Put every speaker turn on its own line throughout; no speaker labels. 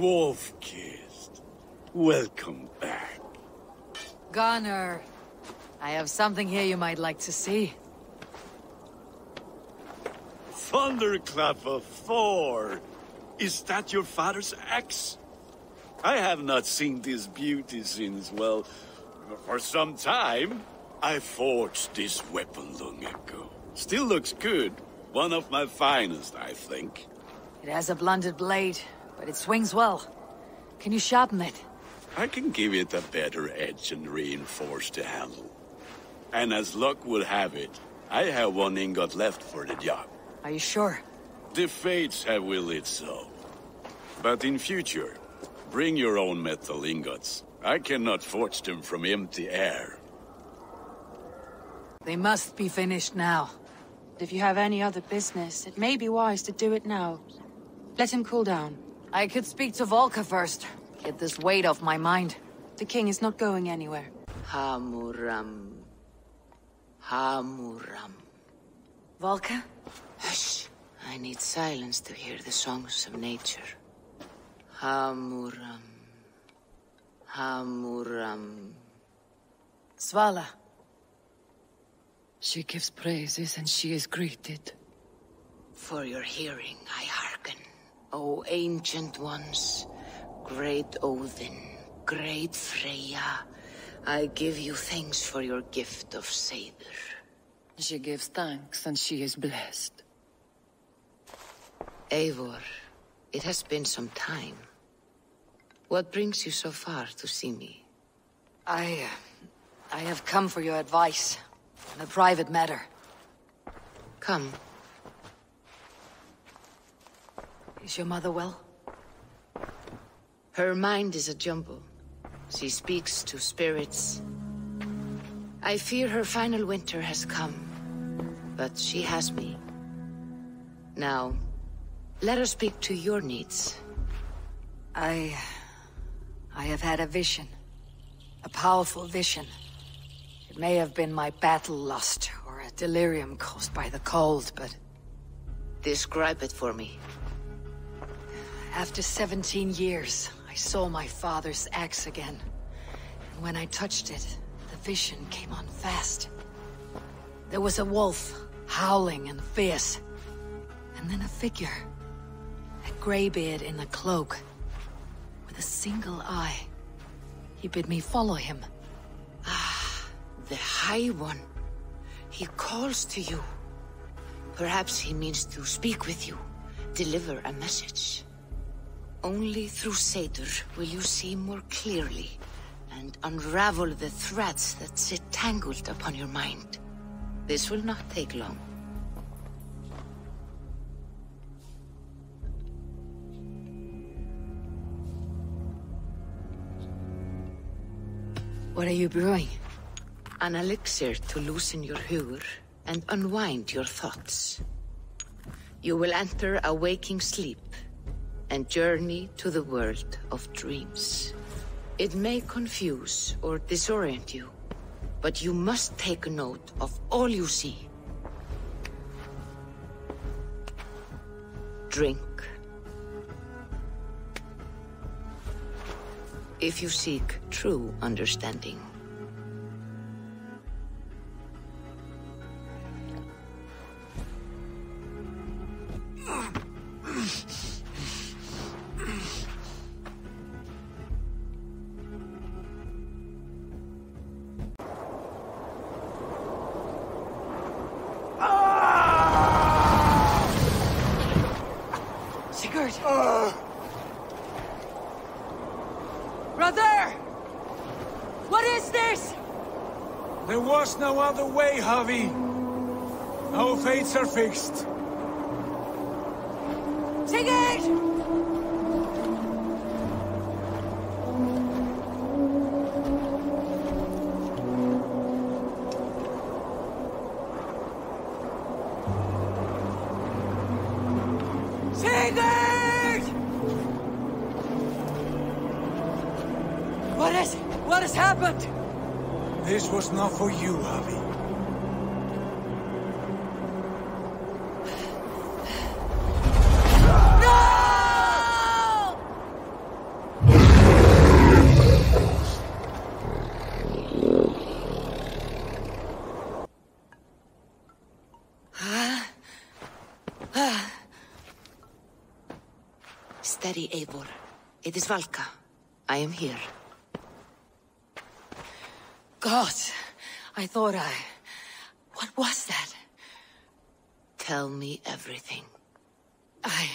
Wolf-Kissed. Welcome back.
Gunnar, I have something here you might like to see.
Thunderclap of 4! Is that your father's axe? I have not seen this beauty since, well, for some time. I forged this weapon long ago. Still looks good. One of my finest, I think.
It has a blunted blade, but it swings well. Can you sharpen it?
I can give it a better edge and reinforce the handle. And as luck will have it, I have one ingot left for the job.
Are you sure?
The fates have willed it so. But in future, bring your own metal ingots. I cannot forge them from empty air.
They must be finished now.
If you have any other business, it may be wise to do it now. Let him cool down.
I could speak to Valka first. Get this weight off my mind.
The king is not going anywhere.
Hamuram. Hamuram.
Valka?
Hush. I need silence to hear the songs of nature. Hamuram. Hamuram.
Svala.
She gives praises and she is greeted.
For your hearing I hearken, O ancient ones, great Odin, great Freya. I give you thanks for your gift of Seiður.
She gives thanks and she is blessed.
Eivor, it has been some time. What brings you so far to see me?
I... Uh, I have come for your advice. On a private matter.
Come.
Is your mother well?
Her mind is a jumble. She speaks to spirits. I fear her final winter has come. But she has me. Now, let her speak to your needs.
I... I have had a vision. A powerful vision. It may have been my battle lust, or a delirium caused by the cold, but...
Describe it for me.
After 17 years, I saw my father's axe again. And when I touched it, the vision came on fast. There was a wolf, howling and fierce. And then a figure. A graybeard in a cloak. With a single eye. He bid me follow him.
Ah, the High One. He calls to you. Perhaps he means to speak with you, deliver a message. Only through Seiður will you see more clearly and unravel the threads that sit tangled upon your mind. This will not take long.
What are you brewing?
An elixir to loosen your hugr and unwind your thoughts. You will enter a waking sleep and journey to the world of dreams. It may confuse or disorient you, but you must take note of all you see. Drink. If you seek true understanding.
No other way, Javi. Our fates are fixed.
Harvey.
Steady, Eivor. It is Valka. I am here.
God! I thought I... What was that?
Tell me everything.
I...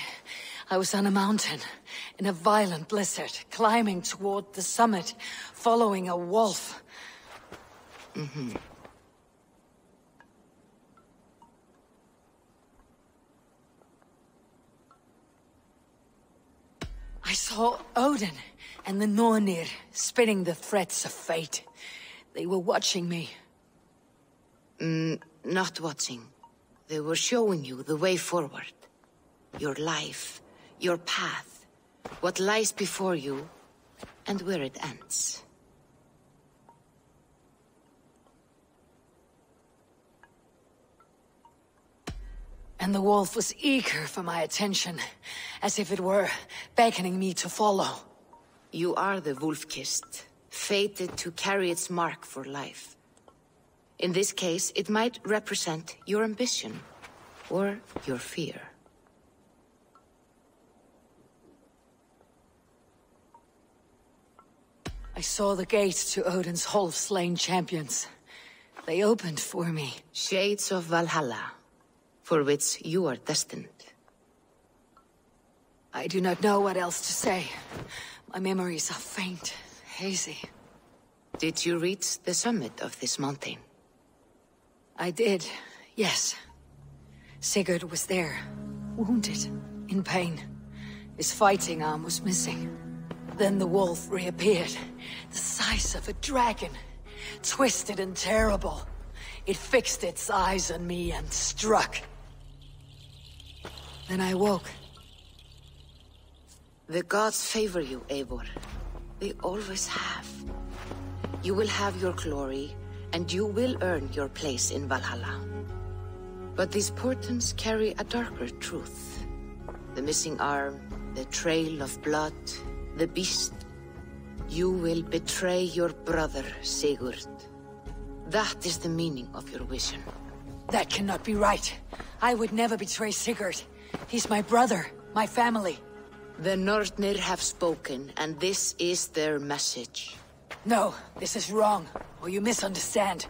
I was on a mountain, in a violent blizzard, climbing toward the summit, following a wolf.
Mm-hmm.
I saw Odin and the Nornir spinning the threads of fate. They were watching me.
Mm, not watching. They were showing you the way forward. Your life, your path, what lies before you, and where it ends.
And the wolf was eager for my attention, as if it were beckoning me to follow.
You are the wolf-kissed, fated to carry its mark for life. In this case, it might represent your ambition, or your fear.
I saw the gate to Odin's Hall of Slain Champions. They opened for me.
Shades of Valhalla, for which you are destined.
I do not know what else to say. My memories are faint, hazy.
Did you reach the summit of this mountain?
I did, yes. Sigurd was there, wounded, in pain. His fighting arm was missing. Then the wolf reappeared, the size of a dragon, twisted and terrible. It fixed its eyes on me and struck. Then I woke.
The gods favor you, Eivor. They always have. You will have your glory, and you will earn your place in Valhalla. But these portents carry a darker truth. The missing arm, the trail of blood, the beast. You will betray your brother, Sigurd. That is the meaning of your vision.
That cannot be right. I would never betray Sigurd. He's my brother, my family.
The Nornir have spoken, and this is their message.
No, this is wrong, or you misunderstand.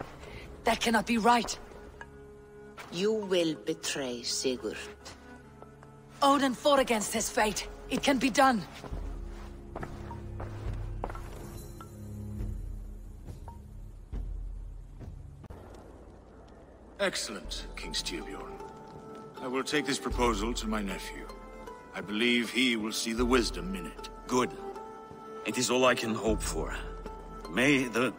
That cannot be right.
You will betray Sigurd.
Odin fought against his fate. It can be done.
Excellent, King Styrbjorn. I will take this proposal to my nephew. I believe he will see the wisdom in it.
Good. It is all I can hope for. May the...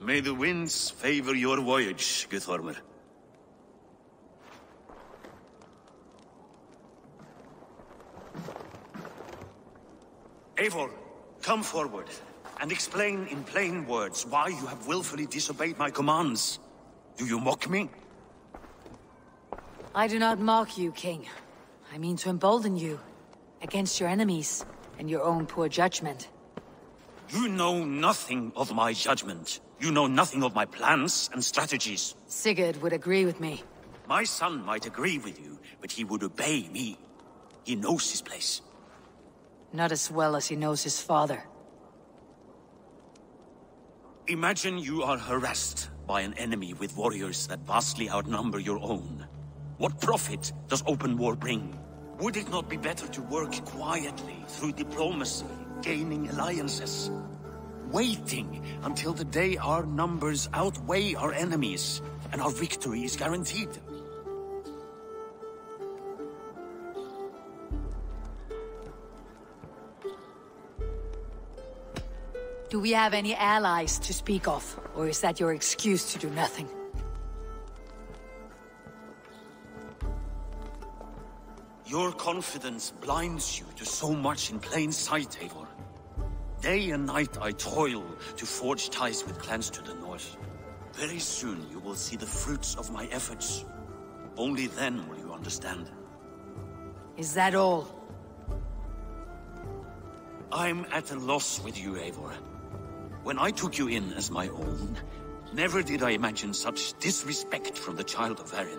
May the winds favor your voyage, Guthormer. Eivor, come forward and explain in plain words why you have willfully disobeyed my commands. Do you mock me?
I do not mock you, King. I mean to embolden you against your enemies and your own poor judgment.
You know nothing of my judgment. You know nothing of my plans and strategies.
Sigurd would agree with me.
My son might agree with you, but he would obey me. He knows his place.
Not as well as he knows his father.
Imagine you are harassed by an enemy with warriors that vastly outnumber your own. What profit does open war bring? Would it not be better to work quietly through diplomacy, gaining alliances? Waiting until the day our numbers outweigh our enemies and our victory is guaranteed.
Do we have any allies to speak of? Or is that your excuse to do nothing?
Your confidence blinds you to so much in plain sight, Eivor. Day and night I toil to forge ties with clans to the north. Very soon you will see the fruits of my efforts. Only then will you understand.
Is that all?
I'm at a loss with you, Eivor. When I took you in as my own, Never did I imagine such disrespect from the child of Varin.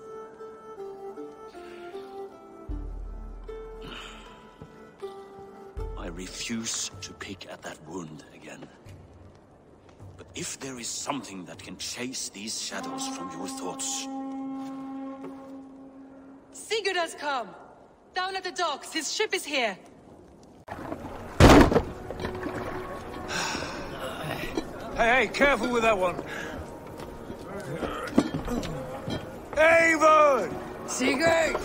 Refuse to pick at that wound again. But if there is something that can chase these shadows from your thoughts...
Sigurd has come! Down at the docks, his ship is here!
Hey, hey, careful with that one. Avon!
Sigurd!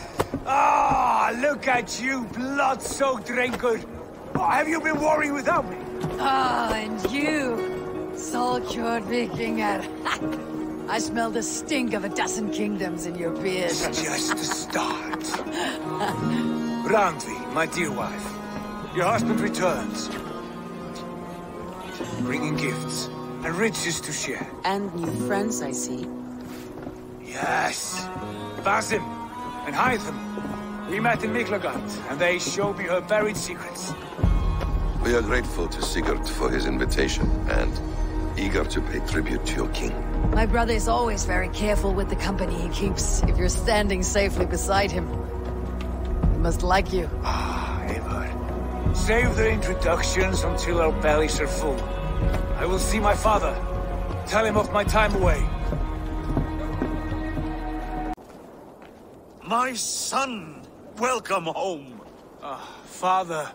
Ah, look at you, blood-soaked Drengr. Oh, have you been worrying without me?
Ah, and you, Solkjord Vikinger. I smell the stink of a dozen kingdoms in your beard.
It's Just the start. Randvi, my dear wife. Your husband returns. Bringing gifts and riches to share.
And new friends, I see.
Yes. Basim and Hytham. We met in Miklagard, and they showed me her buried secrets.
We are grateful to Sigurd for his invitation and eager to pay tribute to your king.
My brother is always very careful with the company he keeps. If you're standing safely beside him, he must like you.
Ah, Eivor. Save the introductions until our bellies are full. I will see my father. Tell him of my time away.
My son! Welcome home!
Ah, father.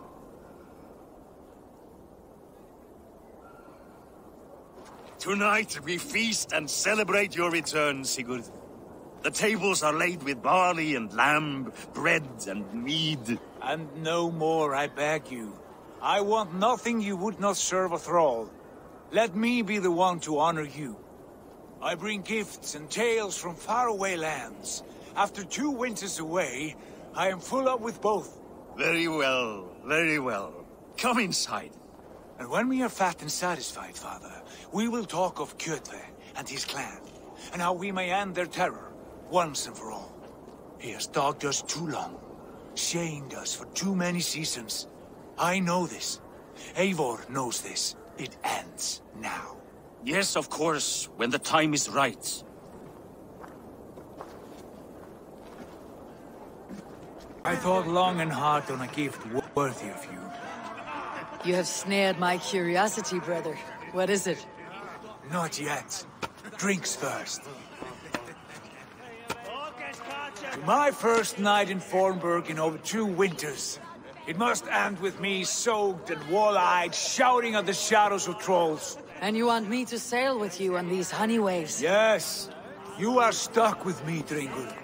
Tonight we feast and celebrate your return, Sigurd. The tables are laid with barley and lamb, bread and mead.
And no more, I beg you. I want nothing you would not serve a thrall. Let me be the one to honor you. I bring gifts and tales from faraway lands. After two winters away, I am full up with both.
Very well, very well. Come inside.
And when we are fat and satisfied, father, we will talk of Kjötve and his clan, and how we may end their terror, once and for all. He has dogged us too long, shamed us for too many seasons. I know this. Eivor knows this. It ends now.
Yes, of course, when the time is right.
I thought long and hard on a gift worthy of you.
You have snared my curiosity, brother. What is it?
Not yet. Drinks first. To my first night in Fornburg in over two winters. It must end with me soaked and wall-eyed, shouting at the shadows of trolls.
And you want me to sail with you on these honey waves?
Yes, you are stuck with me, Drengr.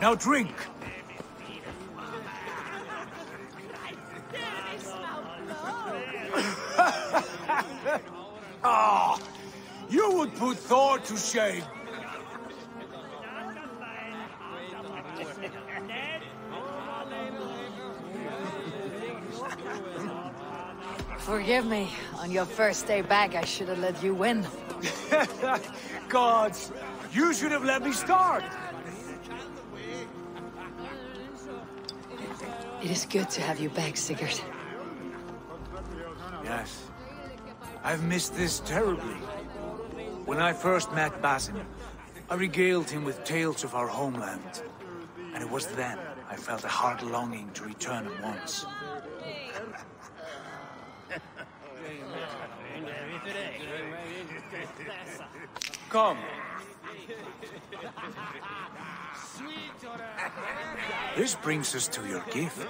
Now drink. Ah, you would put Thor to shame.
Forgive me. On your first day back, I should have let you win.
Gods, you should have let me start.
It is good to have you back, Sigurd.
I've missed this terribly. When I first met Basim, I regaled him with tales of our homeland. And it was then I felt a heart longing to return at once. Come. This brings us to your gift.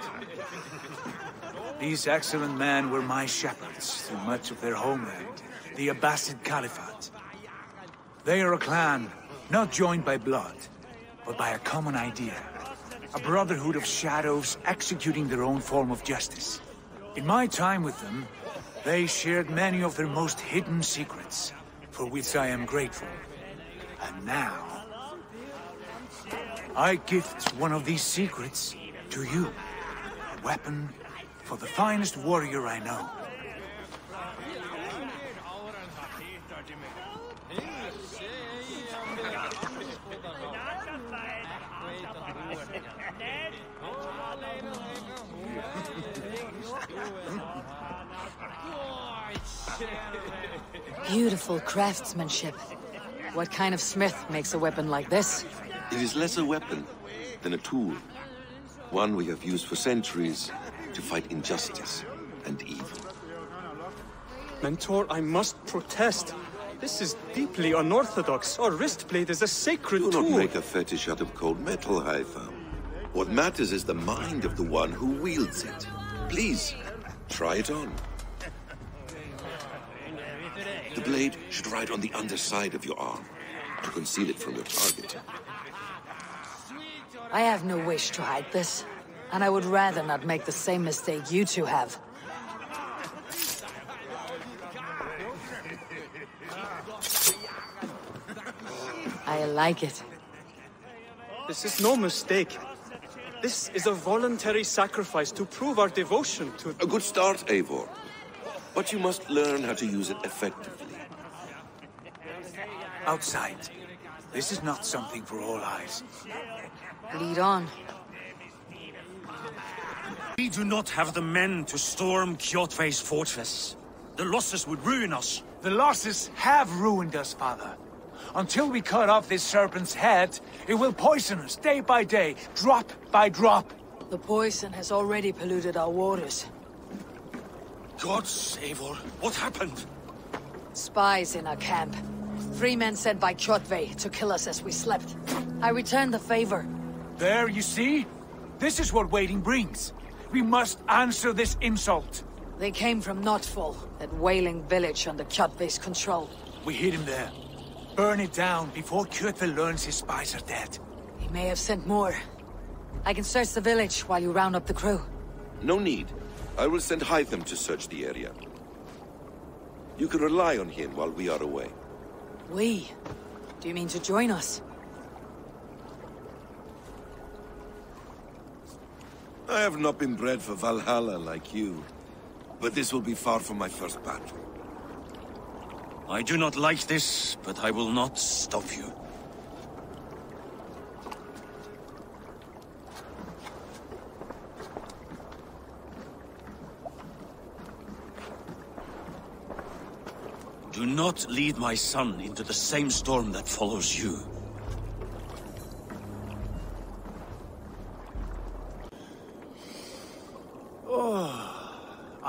These excellent men were my shepherds through much of their homeland, the Abbasid Caliphate. They are a clan, not joined by blood, but by a common idea. A brotherhood of shadows executing their own form of justice. In my time with them, they shared many of their most hidden secrets, for which I am grateful. And now, I gift one of these secrets to you. A weapon for the finest warrior I know.
Beautiful craftsmanship. What kind of smith makes a weapon like this?
It is less a weapon than a tool. One we have used for centuries to fight injustice and evil.
Mentor, I must protest. This is deeply unorthodox. Our wrist blade is a sacred
Do
tool.
not make a fetish out of cold metal, Hytham. What matters is the mind of the one who wields it. Please, try it on. The blade should ride on the underside of your arm to conceal it from your target.
I have no wish to hide this. And I would rather not make the same mistake you two have. I like it.
This is no mistake. This is a voluntary sacrifice to prove our devotion to...
A good start, Eivor. But you must learn how to use it effectively.
Outside. This is not something for all eyes.
Lead on.
We do not have the men to storm Kjotve's fortress. The losses would ruin us.
The losses have ruined us, father. Until we cut off this serpent's head, it will poison us day by day, drop by drop.
The poison has already polluted our waters.
Gods, Eivor, what happened?
Spies in our camp. Three men sent by Kjotve to kill us as we slept. I returned the favor.
There, you see? This is what waiting brings. We must answer this insult.
They came from Notfall, that whaling village under Kjotve's control.
We hid him there. Burn it down before Kjotve learns his spies are dead.
He may have sent more. I can search the village while you round up the crew.
No need. I will send Hytham to search the area. You can rely on him while we are away.
We? Do you mean to join us?
I have not been bred for Valhalla like you. But this will be far from my first battle.
I do not like this, but I will not stop you. Do not lead my son into the same storm that follows you.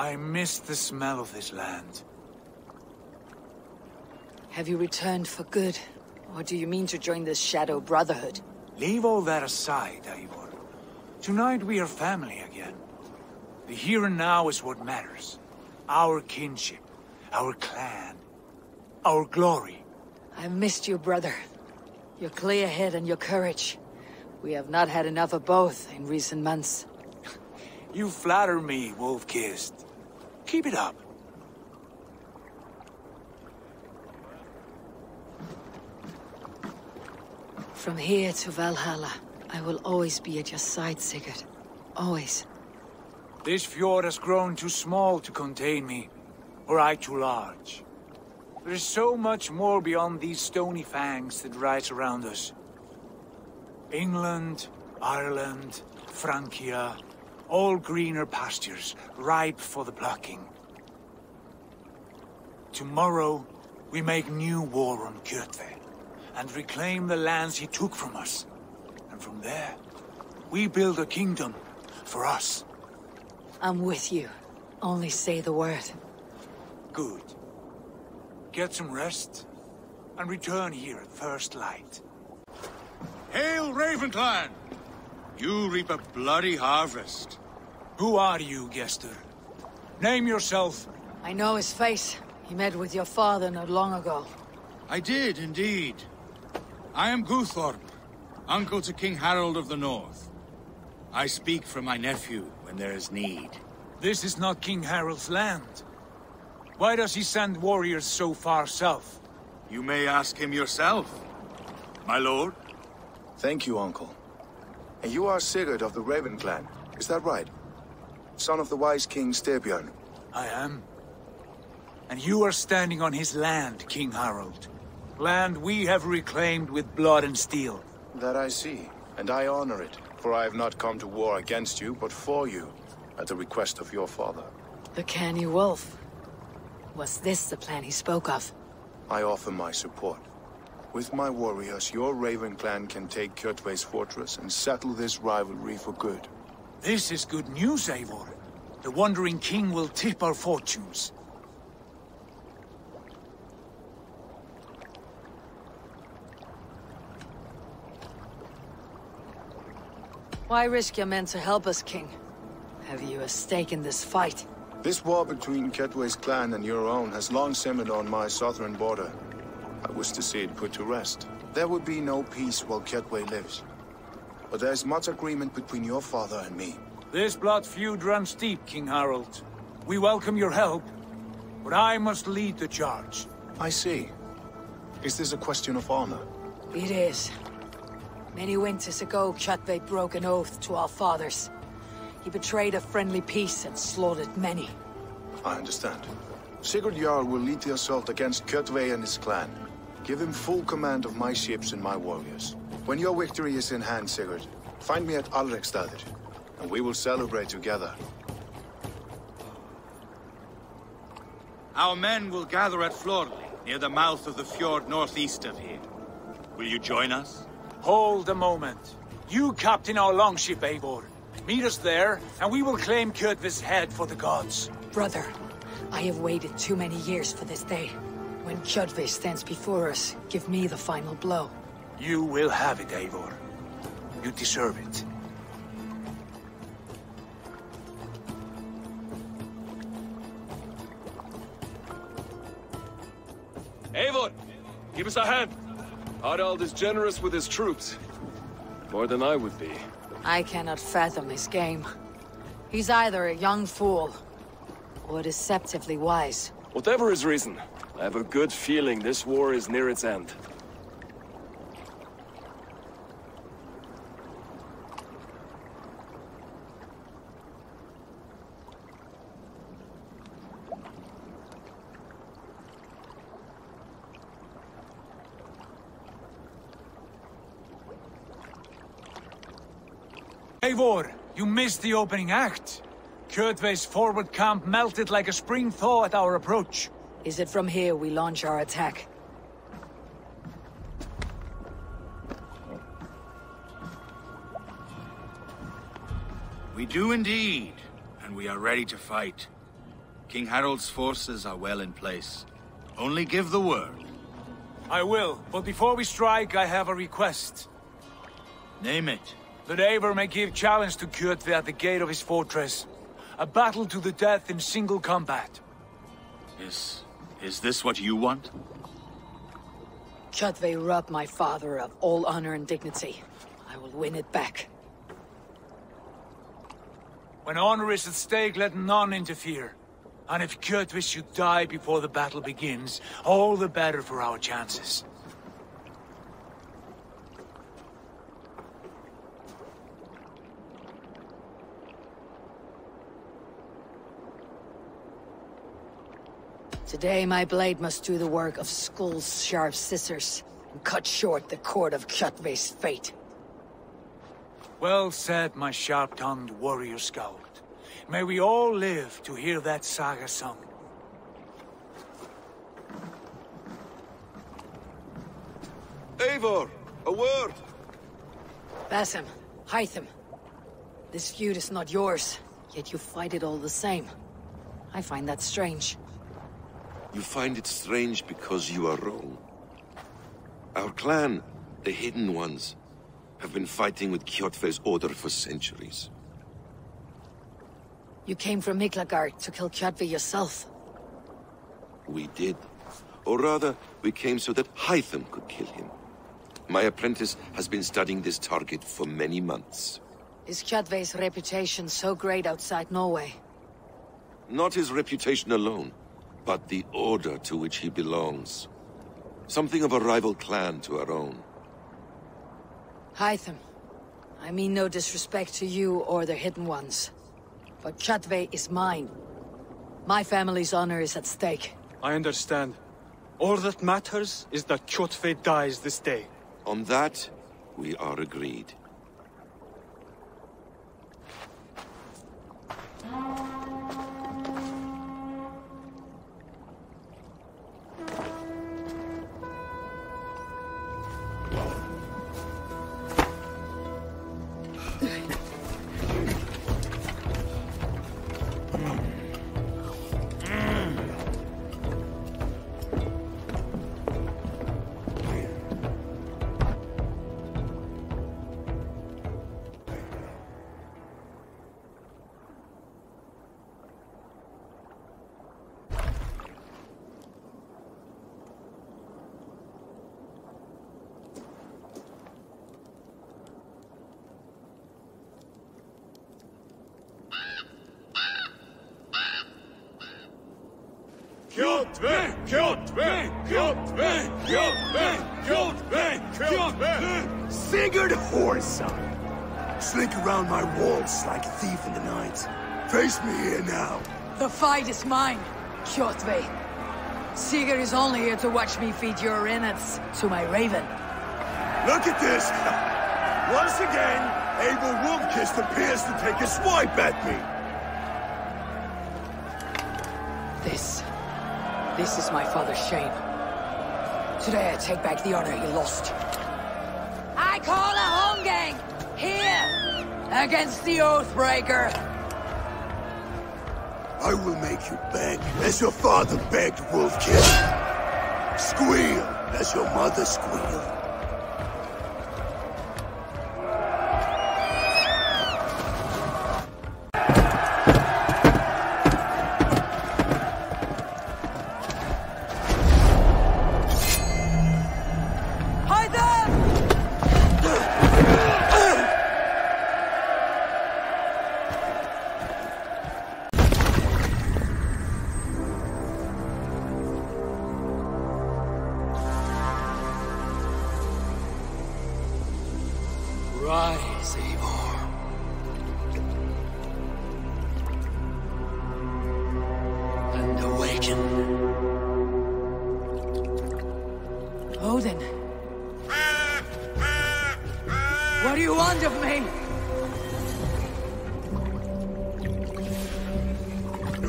I miss the smell of this land.
Have you returned for good? Or do you mean to join this Shadow Brotherhood?
Leave all that aside, Eivor. Tonight we are family again. The here and now is what matters. Our kinship, our clan, our glory.
I've missed you, brother. Your clear head and your courage. We have not had enough of both in recent months.
You flatter me, Wolf-Kissed. Keep it up.
From here to Valhalla, I will always be at your side, Sigurd. Always.
This fjord has grown too small to contain me, or I too large. There is so much more beyond these stony fangs that rise around us. England, Ireland, Francia, all greener pastures, ripe for the plucking. Tomorrow, we make new war on Kjotve, and reclaim the lands he took from us. And from there, we build a kingdom for us.
I'm with you. Only say the word.
Good. Get some rest, and return here at first light.
Hail, Ravenclan! You reap a bloody harvest.
Who are you, Gester? Name yourself.
I know his face. He met with your father not long ago.
I did, indeed. I am Guthorm, uncle to King Harald of the North. I speak for my nephew when there is need.
This is not King Harald's land. Why does he send warriors so far south?
You may ask him yourself, my lord.
Thank you, Uncle. And you are Sigurd of the Raven clan, is that right? Son of the wise king Styrbjörn.
I am. And you are standing on his land, King Harald. Land we have reclaimed with blood and steel.
That I see, and I honor it, for I have not come to war against you, but for you, at the request of your father.
The canny wolf. Was this the plan he spoke of?
I offer my support. With my warriors, your Raven clan can take Kjotve's fortress and settle this rivalry for good.
This is good news, Eivor. The Wandering King will tip our fortunes.
Why risk your men to help us, King? Have you a stake in this fight?
This war between Kjotve's clan and your own has long simmered on my southern border. I wish to see it put to rest. There would be no peace while Kjotve lives. But there's much agreement between your father and me.
This blood feud runs deep, King Harald. We welcome your help, but I must lead the charge.
I see. Is this a question of honor?
It is. Many winters ago, Kjotve broke an oath to our fathers. He betrayed a friendly peace and slaughtered many.
I understand. Sigurd Jarl will lead the assault against Kjotve and his clan. Give him full command of my ships and my warriors. When your victory is in hand, Sigurd, find me at Alrekstadir, and we will celebrate together.
Our men will gather at Florli, near the mouth of the fjord northeast of here. Will you join us?
Hold a moment. You captain our longship, Eivor. Meet us there, and we will claim Kjotve's head for the gods.
Brother, I have waited too many years for this day. When Kjotve stands before us, give me the final blow.
You will have it, Eivor. You deserve it.
Eivor, give us a hand. Harald is generous with his troops. More than I would be.
I cannot fathom his game. He's either a young fool, or deceptively wise.
Whatever his reason, I have a good feeling this war is near its end.
Eivor, you missed the opening act. Kjotve's forward camp melted like a spring thaw at our approach.
Is it from here we launch our attack?
We do indeed, and we are ready to fight. King Harald's forces are well in place. Only give the word.
I will, but before we strike, I have a request.
Name it.
That Eivor may give challenge to Kjotve at the gate of his fortress. A battle to the death in single combat.
Is... is this what you want?
Kjotve robbed my father of all honor and dignity. I will win it back.
When honor is at stake, let none interfere. And if Kjotve should die before the battle begins, all the better for our chances.
Today my blade must do the work of Skuld's sharp scissors, and cut short the cord of Kjotve's fate.
Well said, my sharp-tongued warrior scout. May we all live to hear that saga sung.
Eivor, a word!
Basim, Hytham. This feud is not yours, yet you fight it all the same. I find that strange.
You find it strange because you are wrong. Our clan, the Hidden Ones, have been fighting with Kjotve's order for centuries.
You came from Miklagard to kill Kjotve yourself.
We did. Or rather, we came so that Hytham could kill him. My apprentice has been studying this target for many months.
Is Kjotve's reputation so great outside Norway?
Not his reputation alone, but the order to which he belongs. Something of a rival clan to our own.
Hytham, I mean no disrespect to you or the Hidden Ones. But Kjotve is mine. My family's honor is at stake.
I understand. All that matters is that Kjotve dies this day.
On that, we are agreed.
Sigurd Horson! Slink around my walls like a thief in the night. Face me here now.
The fight is mine, Kjotve. Sigurd is only here to watch me feed your innards to my raven.
Look at this! Once again, Abel Wolfkist appears to take a swipe at me.
This is my father's shame. Today I take back the honor he lost. I call a holmgang! Here! Against the Oathbreaker!
I will make you beg, as your father begged, Wolfkist. Squeal, as your mother squealed.
You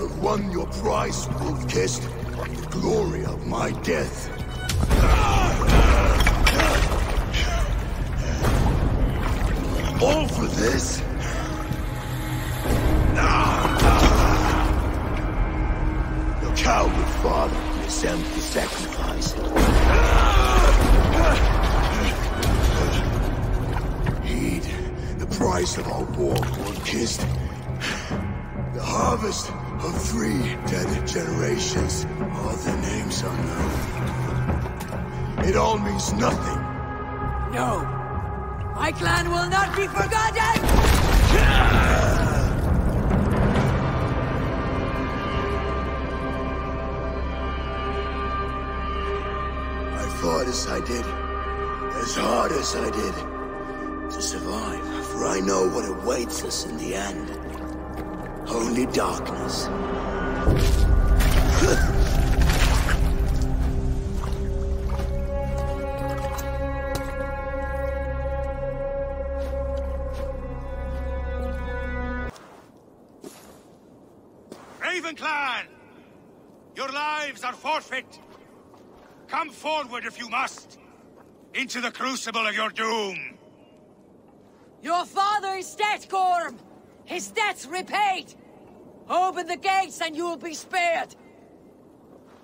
have won your prize, Wolfkist. The glory of my death. All for this? Your coward father is empty sacrifice. Price of our war, Wolfkist. The harvest of three dead generations. All their names unknown. It all means nothing.
No. My clan will not be forgotten!
I fought as I did, as hard as I did, to survive. For I know what awaits us in the end. Only darkness.
Raven Clan! Your lives are forfeit. Come forward if you must. Into the crucible of your doom.
Your father is dead, Gorm! His debt's repaid! Open the gates and you will be spared!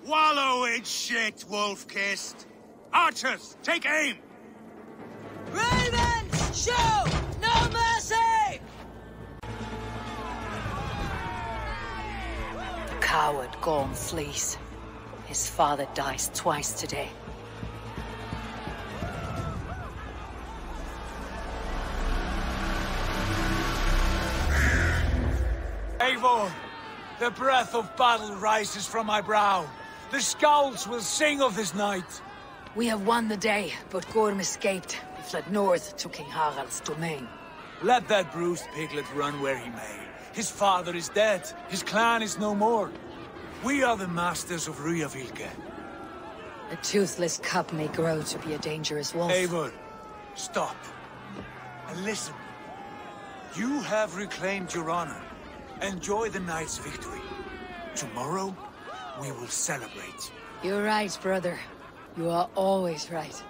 Wallow in shit, wolf-kissed. Archers, take aim!
Ravens, show no mercy! The coward Gorm flees. His father dies twice today.
Eivor, the breath of battle rises from my brow. The scouts will sing of this night.
We have won the day, but Gorm escaped. He fled north to King Harald's domain.
Let that bruised piglet run where he may. His father is dead. His clan is no more. We are the masters of Rygjafylke.
A toothless cub may grow to be a dangerous wolf.
Eivor, stop. And listen. You have reclaimed your honor. Enjoy the night's victory. Tomorrow, we will celebrate.
You're right, brother. You are always right.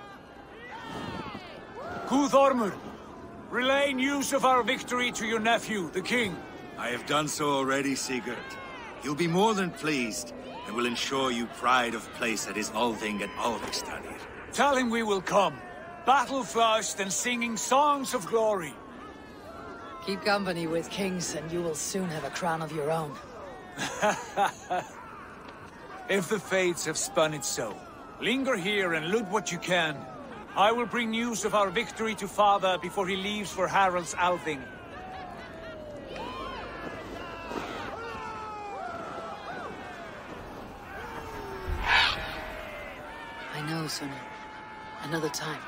Guthormur, relay news of our victory to your nephew, the king.
I have done so already, Sigurd. He'll be more than pleased, and will ensure you pride of place at his Althing and Alvekstadir.
Tell him we will come, battle-flushed and singing songs of glory.
Keep company with kings, and you will soon have a crown of your own.
if the fates have spun it so, linger here and loot what you can. I will bring news of our victory to father before he leaves for Harald's Althing.
I know, Suna. Another time.